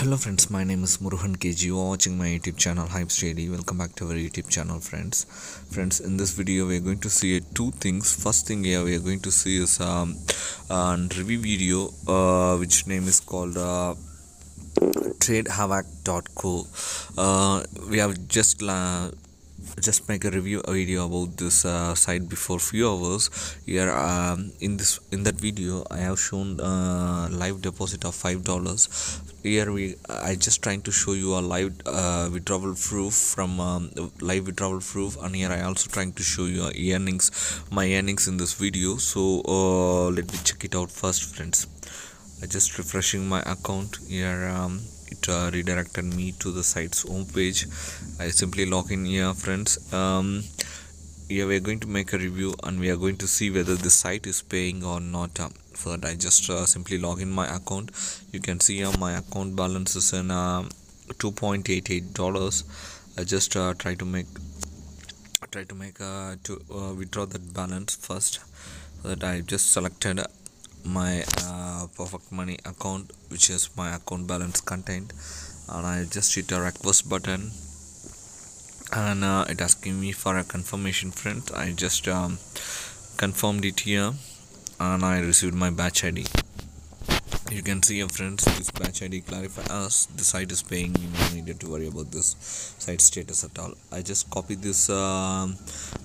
hello friends my name is muruhan kg you are watching my youtube channel Hyips Daily welcome back to our youtube channel friends. Friends in this video we are going to see uh, two things. First thing here we are going to see is um, a review video uh, which name is called uh, tradehavoc.co uh, we have just uh, just make a review video about this uh, site before few hours. Here um, in this in that video i have shown uh, live deposit of five dollars. Here we i just trying to show you a live uh, withdrawal proof from um, live withdrawal proof. And here i also trying to show you earnings my earnings in this video. So uh, let me check it out first friends. I just refreshing my account. Here um, it uh, redirected me to the site's home page. I simply log in here friends. Um, here we are going to make a review and we are going to see whether the site is paying or not. Um, for that I just uh, simply log in my account. You can see my account balance is in uh, 2.88 dollars. I just uh, try to make try to make uh, to uh, withdraw that balance first so that I just selected my uh, perfect money account which is my account balance contained. And I just hit a request button. And uh, it asking me for a confirmation friend. I just um, confirmed it here. And I received my batch ID you can see your friends this batch id clarify us the site is paying you no needed to worry about this site status at all. I just copy this uh,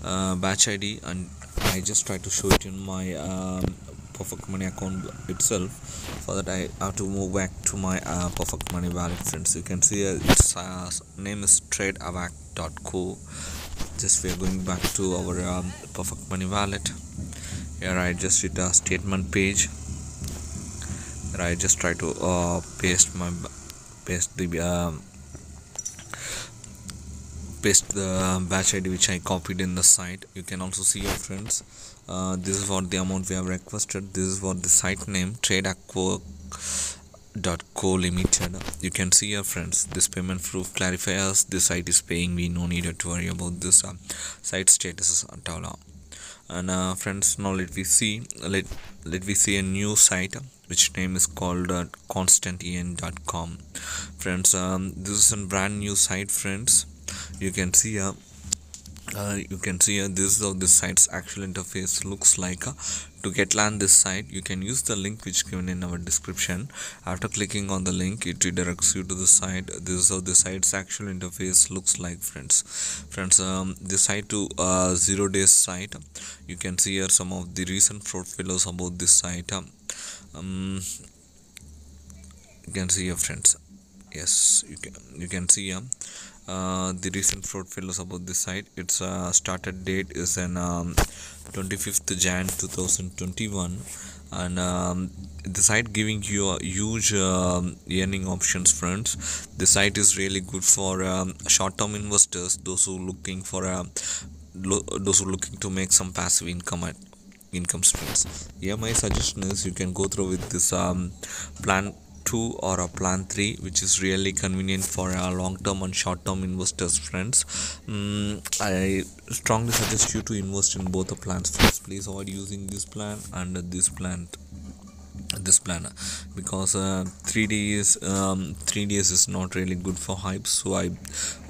uh, batch id and i just try to show it in my um, perfect money account itself for that i have to move back to my uh, perfect money wallet friends. You can see uh, its uh, name is tradehavoc.co just we are going back to our um, perfect money wallet. Here i just hit a statement page. I just try to uh, paste my paste the um, paste the batch ID which I copied in the site. You can also see your friends uh, this is what the amount we have requested. This is what the site name tradeacqua dot co limited. You can see your friends this payment proof clarifies this site is paying. We no need to worry about this uh, site status at all. And uh, friends now let we see let let we see a new site which name is called uh, constantearn.com friends um, this is a brand new site friends. You can see uh, uh, you can see uh, this is how this site's actual interface looks like. Uh, to get land this site you can use the link which given in our description. After clicking on the link it redirects you to the site. This is how the site's actual interface looks like friends. Friends um, the site to uh, zero days site. You can see here some of the recent fraud failures about this site. Um, you can see here friends. Yes you can you can see here uh, the recent fraud failures about this site. Its uh, started date is in um, 25th jan 2021 and um, the site giving you a huge um, earning options friends. The site is really good for um, short-term investors those who looking for a those who looking to make some passive income at income streams. Yeah my suggestion is you can go through with this um, plan 2 or a plan 3 which is really convenient for our long term and short term investors friends. Mm, i strongly suggest you to invest in both the plans. Friends please avoid using this plan and this plan this plan because uh, 3 days um, 3 days is not really good for hype so i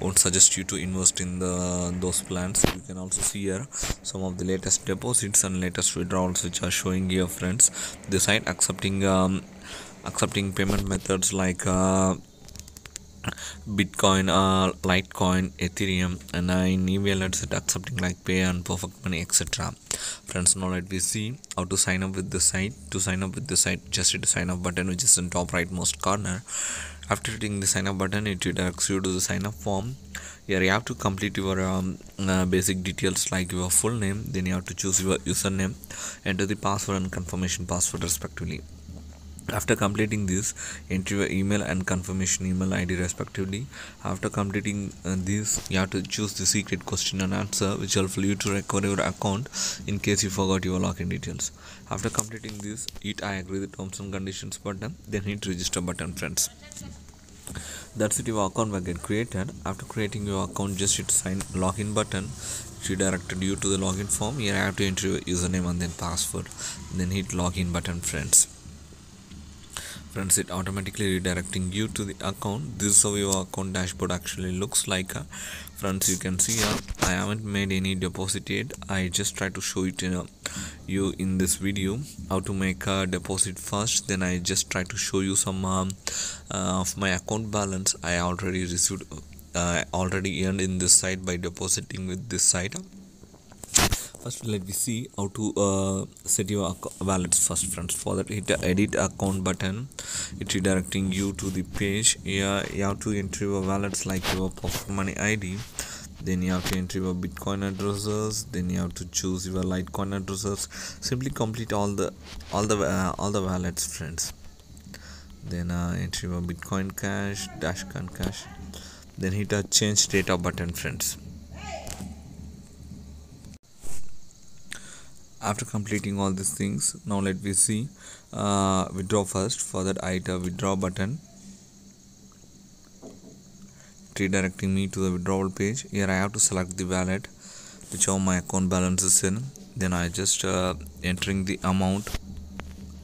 won't suggest you to invest in the those plans. You can also see here some of the latest deposits and latest withdrawals which are showing here friends. The site accepting um, accepting payment methods like uh, bitcoin uh, litecoin ethereum and uh, in e-wallets it accepting like pay and perfect money etc friends now let me see how to sign up with the site. To sign up with the site just hit the sign up button which is in top right most corner. After hitting the sign up button it redirects you to the sign up form. Here you have to complete your um, uh, basic details like your full name. Then you have to choose your username enter the password and confirmation password respectively after completing this enter your email and confirmation email id respectively. After completing uh, this you have to choose the secret question and answer which will help you to recover your account in case you forgot your login details. After completing this hit i agree the terms and conditions button then hit register button friends. That's it your account will get created. After creating your account just hit sign login button redirected you to the login form. Here i have to enter your username and then password. Then hit login button friends friends it automatically redirecting you to the account. This is how your account dashboard actually looks like friends you can see uh, i haven't made any deposit yet. I just try to show it uh, you in this video how to make a deposit first. Then i just try to show you some um, uh, of my account balance. I already received uh, already earned in this site by depositing with this site first let me see how to uh, set your wallets first friends. For that hit the edit account button. It redirecting you to the page. Here you have to enter your wallets like your pocket money id then you have to enter your bitcoin addresses. Then you have to choose your litecoin addresses. Simply complete all the all the uh, all the wallets friends. Then uh, enter your bitcoin cash dashcon cash. Then hit a change data button friends after completing all these things now let me see uh, withdraw first. For that I hit a withdraw button. Redirecting me to the withdrawal page. Here I have to select the wallet which all my account balance is in. Then I just uh, entering the amount.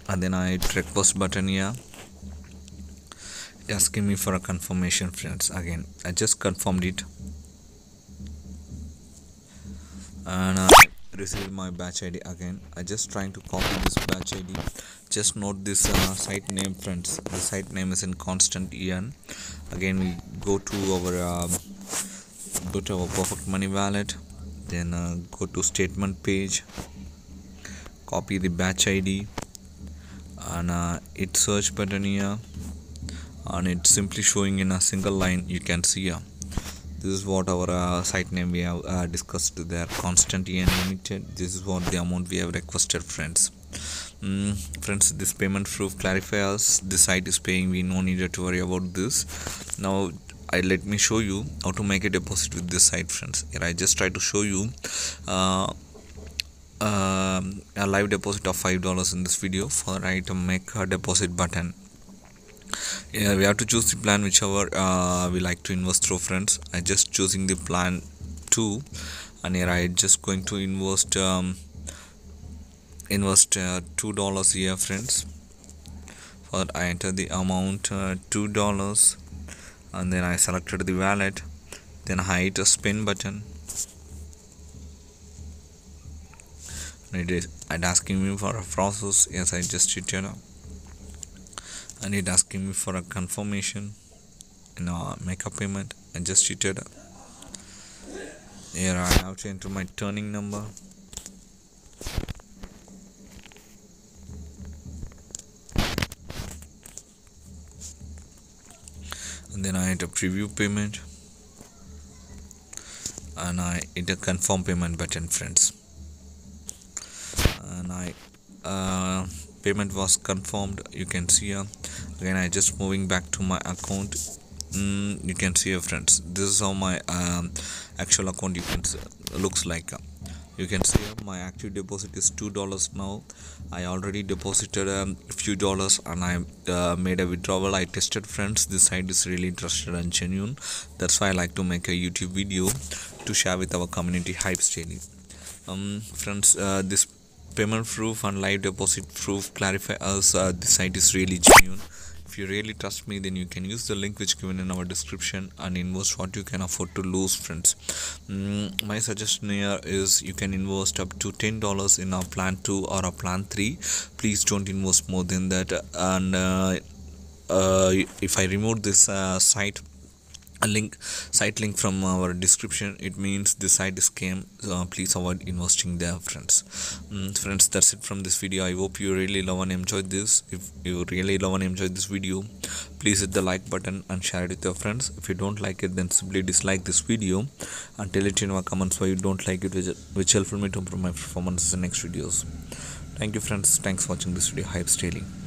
And then I hit request button here. Asking me for a confirmation friends. Again I just confirmed it. And uh, received my batch id again. I just trying to copy this batch id just note this uh, site name friends. The site name is in Constant Earn again we go to our uh, go to our perfect money wallet. Then uh, go to statement page. Copy the batch id and uh, it search button here. And it's simply showing in a single line. You can see here this is what our uh, site name we have uh, discussed. There Constant Earn limited. This is what the amount we have requested friends. Mm, friends this payment proof clarifies the site is paying. We no need to worry about this. Now I let me show you how to make a deposit with this site friends. Here I just try to show you uh, um, a live deposit of five dollars in this video for I to make a deposit button yeah we have to choose the plan whichever uh, we like to invest through friends. I just choosing the plan 2 and here i just going to invest um, invest uh, two dollars here friends. For i enter the amount uh, two dollars. And then i selected the wallet. Then i hit a spin button. It is asking me for a process. Yes i just hit it and it asking me for a confirmation you know make a payment. I just cheated. Here I have to enter my turning number. And then I hit a preview payment. And I hit a confirm payment button friends and I uh, payment was confirmed you can see here. Again i just moving back to my account. Mm, you can see here friends. This is how my um, actual account you can see, looks like. You can see my active deposit is two dollars now. I already deposited um, a few dollars and i uh, made a withdrawal. I tested friends. This site is really trusted and genuine. That's why i like to make a youtube video to share with our community hype daily. Um friends uh, this payment proof and live deposit proof clarify us uh, the site is really genuine. If you really trust me then you can use the link which given in our description and invest what you can afford to lose friends. Mm, my suggestion here is you can invest up to ten dollars in our plan 2 or a plan 3 please don't invest more than that. And uh, uh, if i remove this uh, site a link site link from our description. It means the site is scam uh, please avoid investing there friends. Mm, friends that's it from this video. I hope you really love and enjoyed this. If you really love and enjoyed this video please hit the like button and share it with your friends. If you don't like it then simply dislike this video and tell it in our comments why you don't like it which, helpful me to improve my performance in next videos. Thank you friends. Thanks for watching this video. Hype daily